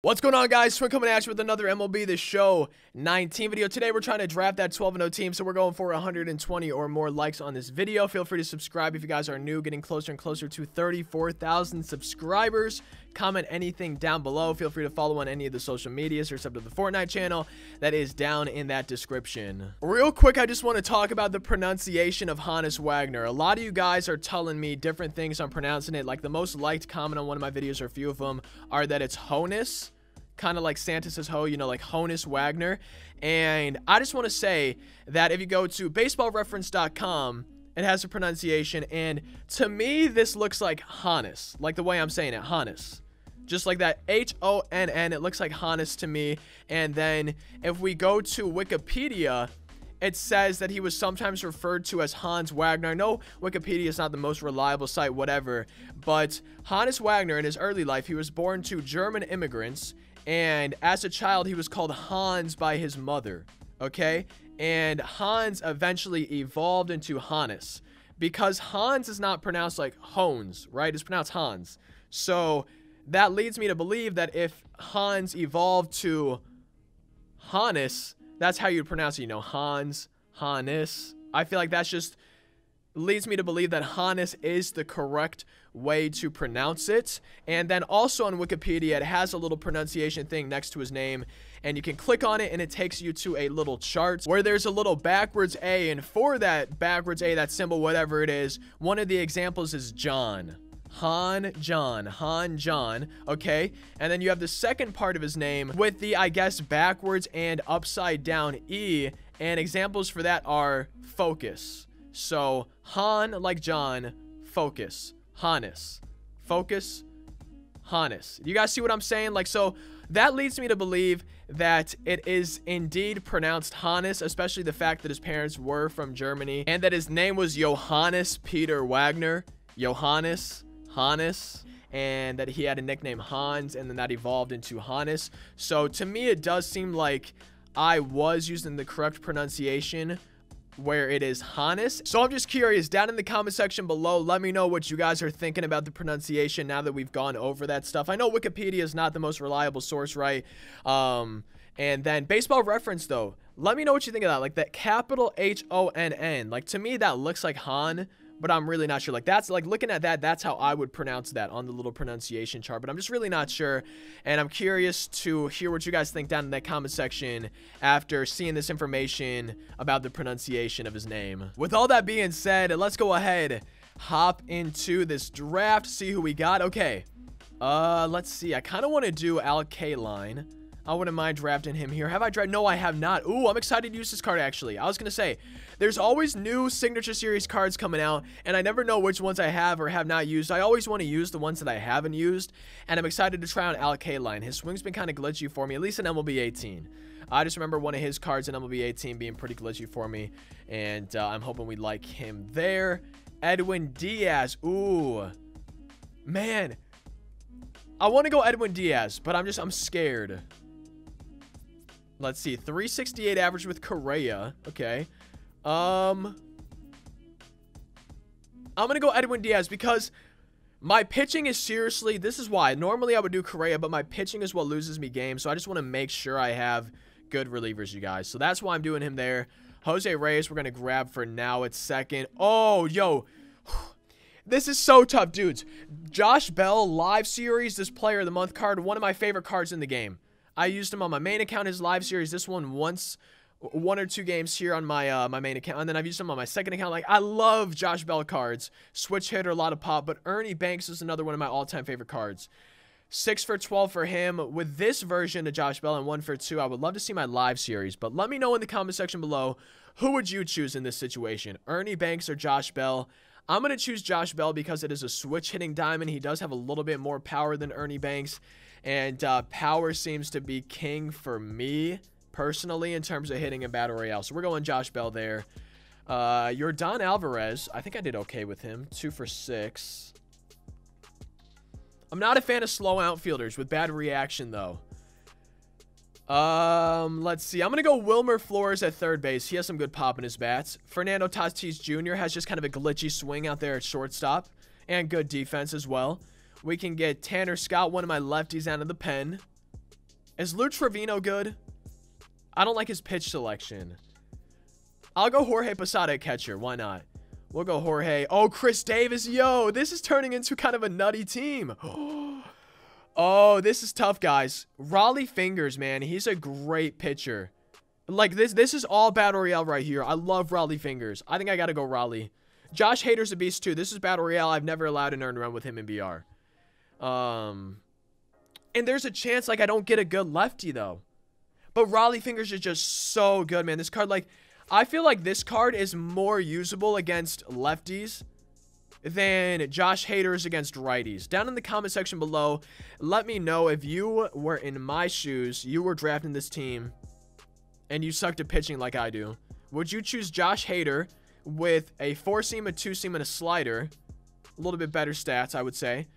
What's going on guys? Twin coming at you with another MLB The Show 19 video. Today we're trying to draft that 12-0 team, so we're going for 120 or more likes on this video. Feel free to subscribe if you guys are new, getting closer and closer to 34,000 subscribers. Comment anything down below. Feel free to follow on any of the social medias or sub to the Fortnite channel that is down in that description. Real quick, I just want to talk about the pronunciation of Honus Wagner. A lot of you guys are telling me different things on pronouncing it. Like the most liked comment on one of my videos, or a few of them, are that it's Honus kind of like Santa says ho, you know, like Honus Wagner. And I just want to say that if you go to baseballreference.com, it has a pronunciation. And to me, this looks like Honus, like the way I'm saying it, Honus. Just like that H-O-N-N, it looks like Honus to me. And then if we go to Wikipedia, it says that he was sometimes referred to as Hans Wagner. I know Wikipedia is not the most reliable site, whatever, but Hannes Wagner in his early life, he was born to German immigrants and as a child, he was called Hans by his mother. Okay? And Hans eventually evolved into Hannes. Because Hans is not pronounced like Hones, right? It's pronounced Hans. So that leads me to believe that if Hans evolved to Hannes, that's how you'd pronounce it, you know, Hans, Hannes. I feel like that's just leads me to believe that Hannes is the correct way to pronounce it. And then also on Wikipedia, it has a little pronunciation thing next to his name. And you can click on it and it takes you to a little chart where there's a little backwards A. And for that backwards A, that symbol, whatever it is, one of the examples is John. Han John, Han John, okay? And then you have the second part of his name with the, I guess, backwards and upside down E. And examples for that are focus. So, Han like John, focus. Hannes. Focus. Hannes. You guys see what I'm saying? Like, so that leads me to believe that it is indeed pronounced Hannes, especially the fact that his parents were from Germany and that his name was Johannes Peter Wagner. Johannes, Hannes, and that he had a nickname Hans and then that evolved into Hannes. So to me, it does seem like I was using the correct pronunciation where it is Hannes. So I'm just curious, down in the comment section below, let me know what you guys are thinking about the pronunciation now that we've gone over that stuff. I know Wikipedia is not the most reliable source, right? Um, and then baseball reference, though, let me know what you think of that. Like that capital H-O-N-N. Like to me, that looks like Han but I'm really not sure. Like that's like looking at that, that's how I would pronounce that on the little pronunciation chart, but I'm just really not sure. And I'm curious to hear what you guys think down in that comment section after seeing this information about the pronunciation of his name. With all that being said, let's go ahead, hop into this draft, see who we got. Okay. Uh, let's see. I kind of want to do Al Kaline. I wouldn't mind drafting him here. Have I drafted? No, I have not. Ooh, I'm excited to use this card, actually. I was going to say, there's always new Signature Series cards coming out, and I never know which ones I have or have not used. I always want to use the ones that I haven't used, and I'm excited to try on Al Kaline. His swing's been kind of glitchy for me, at least in MLB 18. I just remember one of his cards in MLB 18 being pretty glitchy for me, and uh, I'm hoping we like him there. Edwin Diaz. Ooh. Man. I want to go Edwin Diaz, but I'm just, I'm scared. Let's see. 368 average with Correa. Okay. Um, I'm going to go Edwin Diaz because my pitching is seriously, this is why. Normally I would do Correa, but my pitching is what loses me games. So I just want to make sure I have good relievers, you guys. So that's why I'm doing him there. Jose Reyes, we're going to grab for now at second. Oh, yo. This is so tough, dudes. Josh Bell live series, this player of the month card, one of my favorite cards in the game. I used him on my main account, his live series. This one once, one or two games here on my uh, my main account, and then I've used him on my second account. Like I love Josh Bell cards, switch hitter, a lot of pop. But Ernie Banks is another one of my all-time favorite cards. Six for 12 for him with this version of Josh Bell and one for two. I would love to see my live series, but let me know in the comment section below who would you choose in this situation, Ernie Banks or Josh Bell. I'm going to choose Josh Bell because it is a switch hitting diamond. He does have a little bit more power than Ernie Banks. And uh, power seems to be king for me, personally, in terms of hitting a Battle Royale. So we're going Josh Bell there. Uh, Don Alvarez. I think I did okay with him. Two for six. I'm not a fan of slow outfielders with bad reaction, though. Um, let's see. I'm going to go Wilmer Flores at third base. He has some good pop in his bats. Fernando Tatis Jr. has just kind of a glitchy swing out there at shortstop and good defense as well. We can get Tanner Scott, one of my lefties, out of the pen. Is Lou Trivino good? I don't like his pitch selection. I'll go Jorge Posada at catcher. Why not? We'll go Jorge. Oh, Chris Davis. Yo, this is turning into kind of a nutty team. oh, this is tough, guys. Rollie Fingers, man. He's a great pitcher. Like, this this is all Battle Royale right here. I love Rollie Fingers. I think I got to go Rollie. Josh Hader's a beast, too. This is Battle Royale. I've never allowed an earned run with him in BR. Um, and there's a chance, like, I don't get a good lefty, though. But Rollie Fingers is just so good, man. This card, like... I feel like this card is more usable against lefties than Josh Hader's against righties. Down in the comment section below, let me know if you were in my shoes, you were drafting this team, and you sucked at pitching like I do. Would you choose Josh Hader with a four-seam, a two-seam, and a slider? A little bit better stats, I would say.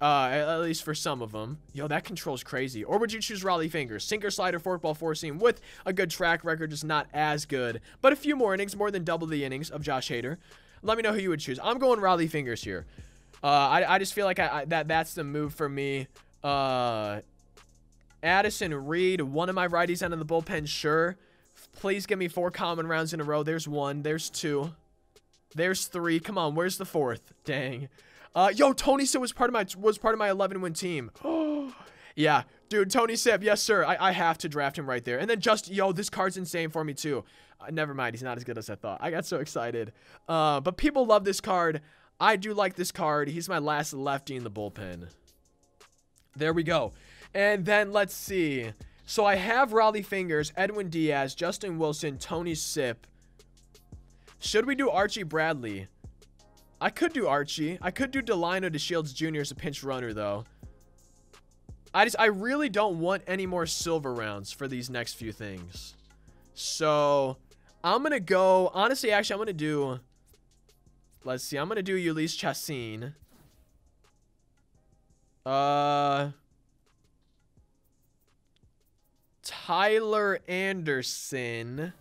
Uh, at least for some of them. Yo, that control's crazy. Or would you choose Rollie Fingers? Sinker, slider, forkball, four seam with a good track record, just not as good. But a few more innings, more than double the innings of Josh Hader. Let me know who you would choose. I'm going Rollie Fingers here. Uh, I, I just feel like I, I, that that's the move for me. Uh, Addison Reed, one of my righties out of the bullpen, sure. Please give me four common rounds in a row. There's one. There's two. There's three. Come on, where's the fourth? Dang. Uh, yo, Tony Sipp was part of my was part of my 11 win team. yeah, dude, Tony Sipp. yes sir. I, I have to draft him right there. And then just yo, this card's insane for me too. Uh, never mind, he's not as good as I thought. I got so excited. Uh, but people love this card. I do like this card. He's my last lefty in the bullpen. There we go. And then let's see. So I have Rollie Fingers, Edwin Diaz, Justin Wilson, Tony Sipp. Should we do Archie Bradley? I could do Archie. I could do Delino to DeShields Jr. as a pinch runner, though. I just, I really don't want any more silver rounds for these next few things. So, I'm going to go, honestly, actually, I'm going to do, let's see, I'm going to do Jhoulys Chacin. Uh, Tyler Anderson.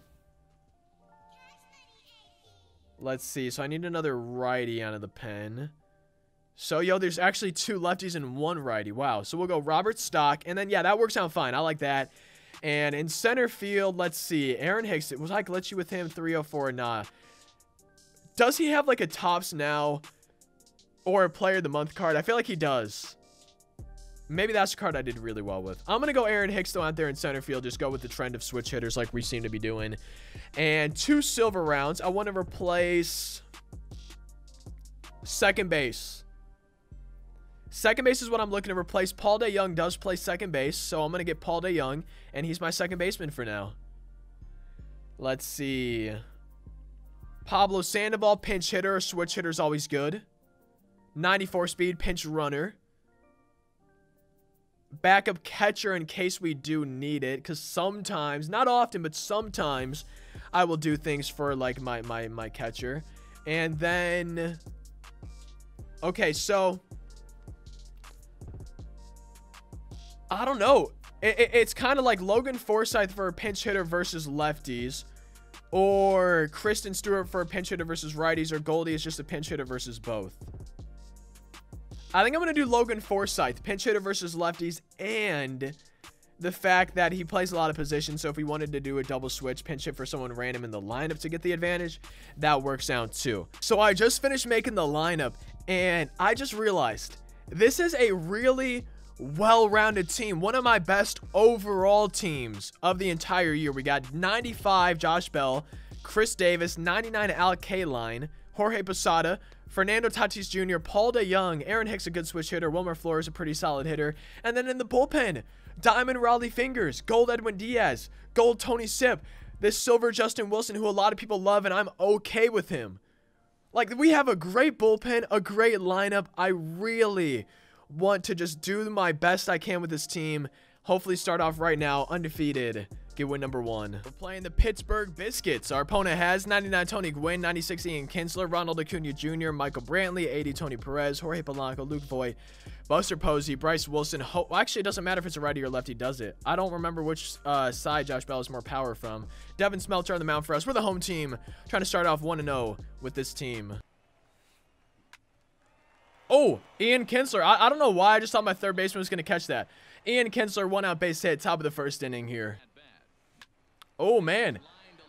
Let's see. So I need another righty out of the pen. So, yo, there's actually two lefties and one righty. Wow. So we'll go Robert Stock. And then, yeah, that works out fine. I like that. And in center field, let's see. Aaron Hicks. Was I glitchy with him? 304. or Nah. Does he have, like, a Topps Now or a Player of the Month card? I feel like he does. Maybe that's a card I did really well with. I'm going to go Aaron Hicks, though, out there in center field. Just go with the trend of switch hitters like we seem to be doing. And two silver rounds. I want to replace second base. Second base is what I'm looking to replace. Paul DeJong does play second base, so I'm going to get Paul DeJong, and he's my second baseman for now. Let's see. Pablo Sandoval, pinch hitter. Switch hitter is always good. 94 speed, pinch runner backup catcher in case we do need it because sometimes not often but sometimes i will do things for like my my my catcher. And then okay so i don't know. It, it, it's kind of like logan forsythe for a pinch hitter versus lefties or Christin Stewart for a pinch hitter versus righties or goldie is just a pinch hitter versus both I think I'm going to do Logan Forsythe, pinch hitter versus lefties, and the fact that he plays a lot of positions. So if we wanted to do a double switch, pinch hit for someone random in the lineup to get the advantage, that works out too. So I just finished making the lineup, and I just realized this is a really well-rounded team. One of my best overall teams of the entire year. We got 95 Josh Bell, Chris Davis, 99 Al Kaline, Jorge Posada, Fernando Tatis Jr., Paul DeJong, Aaron Hicks, a good switch hitter, Wilmer Flores, a pretty solid hitter. And then in the bullpen, Diamond Rollie Fingers, Gold Edwin Diaz, Gold Tony Sipp, this silver Justin Wilson, who a lot of people love, and I'm okay with him. Like, we have a great bullpen, a great lineup. I really want to just do my best I can with this team. Hopefully start off right now undefeated. Win number one. We're playing the Pittsburgh Biscuits. Our opponent has 99 Tony Gwynn, 96 Ian Kinsler, Ronald Acuna Jr., Michael Brantley, 80 Tony Perez, Jorge Polanco, Luke Voit, Buster Posey, Bryce Wilson. Ho actually, it doesn't matter if it's a righty or lefty does it. I don't remember which uh, side Josh Bell has more power from. Devin Smeltzer on the mound for us. We're the home team. Trying to start off 1-0 with this team. Oh, Ian Kinsler. I, I don't know why. I just thought my third baseman was going to catch that. Ian Kinsler, one out base hit, top of the first inning here. Oh, man.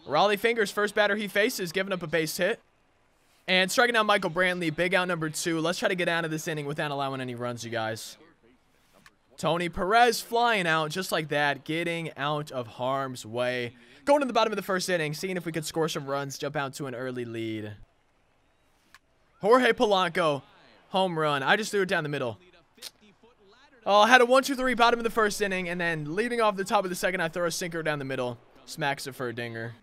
Rollie Fingers, first batter he faces, giving up a base hit. And striking out Michael Brantley, big out number two. Let's try to get out of this inning without allowing any runs, you guys. Tony Perez flying out just like that, getting out of harm's way. Going to the bottom of the first inning, seeing if we could score some runs, jump out to an early lead. Jorge Polanco, home run. I just threw it down the middle. Oh, I had a 1-2-3 bottom of the first inning, and then leading off the top of the second, I throw a sinker down the middle. Smacks it for a dinger.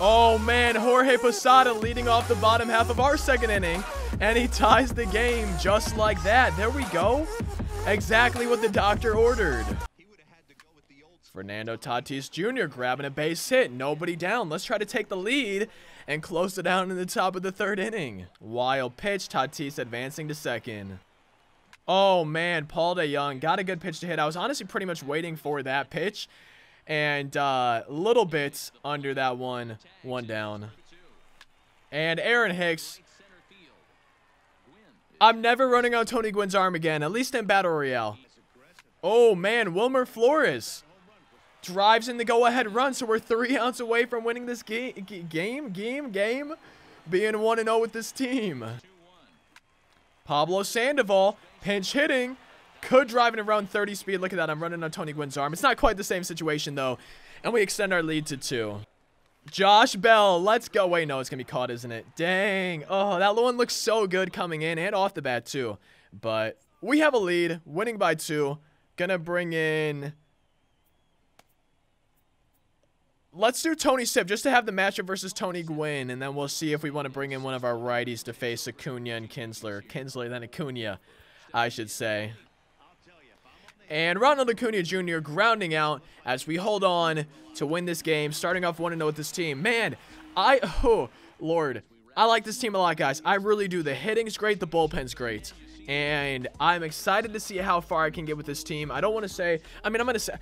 Oh, man, Jorge Posada leading off the bottom half of our second inning, and he ties the game just like that. There we go. Exactly what the doctor ordered. Fernando Tatis Jr. grabbing a base hit. Nobody down. Let's try to take the lead and close it down in the top of the third inning. Wild pitch. Tatis advancing to second. Oh, man. Paul DeJong got a good pitch to hit. I was honestly pretty much waiting for that pitch. And uh, little bit under that one. One down. And Aaron Hicks. I'm never running on Tony Gwynn's arm again. At least in Battle Royale. Oh, man. Wilmer Flores drives in the go-ahead run, so we're three outs away from winning this game, game, game, game, being 1-0 with this team. Pablo Sandoval, pinch hitting, could drive in around 30 speed. Look at that, I'm running on Tony Gwynn's arm. It's not quite the same situation, though, and we extend our lead to two. Josh Bell, let's go. Wait, no, it's going to be caught, isn't it? Dang. Oh, that one looks so good coming in and off the bat, too. But we have a lead, winning by two. Gonna bring in Let's do Tony Sipp just to have the matchup versus Tony Gwynn, and then we'll see if we want to bring in one of our righties to face Acuna and Kinsler. Kinsler, then Acuna, I should say. And Ronald Acuna Jr. grounding out as we hold on to win this game, starting off 1-0 with this team. Man, I, oh, Lord, I like this team a lot, guys. I really do. The hitting's great, the bullpen's great. And I'm excited to see how far I can get with this team. I don't want to say, I mean, I'm going to say,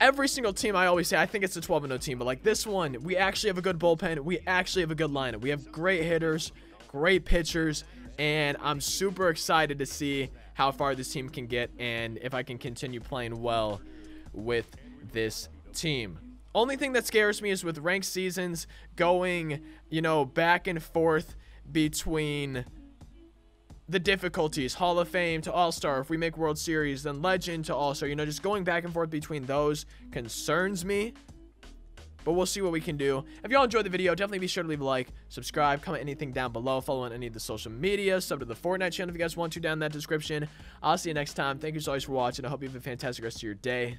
every single team I always say, I think it's a 12-0 team, but like this one, we actually have a good bullpen. We actually have a good lineup. We have great hitters, great pitchers, and I'm super excited to see how far this team can get and if I can continue playing well with this team. Only thing that scares me is with ranked seasons going, you know, back and forth between the difficulties hall of fame to all-star if we make world series then legend to all-star you know just going back and forth between those concerns me but we'll see what we can do. If y'all enjoyed the video definitely be sure to leave a like subscribe comment anything down below follow on any of the social media sub to the fortnite channel if you guys want to down in that description. I'll see you next time. Thank you so much for watching. I hope you have a fantastic rest of your day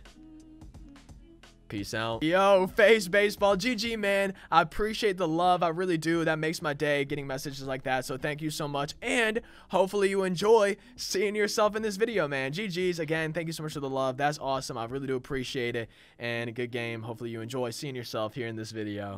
Peace out. Yo, face baseball. GG, man. I appreciate the love. I really do. That makes my day getting messages like that. So thank you so much. And hopefully you enjoy seeing yourself in this video, man. GG's. Again, thank you so much for the love. That's awesome. I really do appreciate it. And a good game. Hopefully you enjoy seeing yourself here in this video.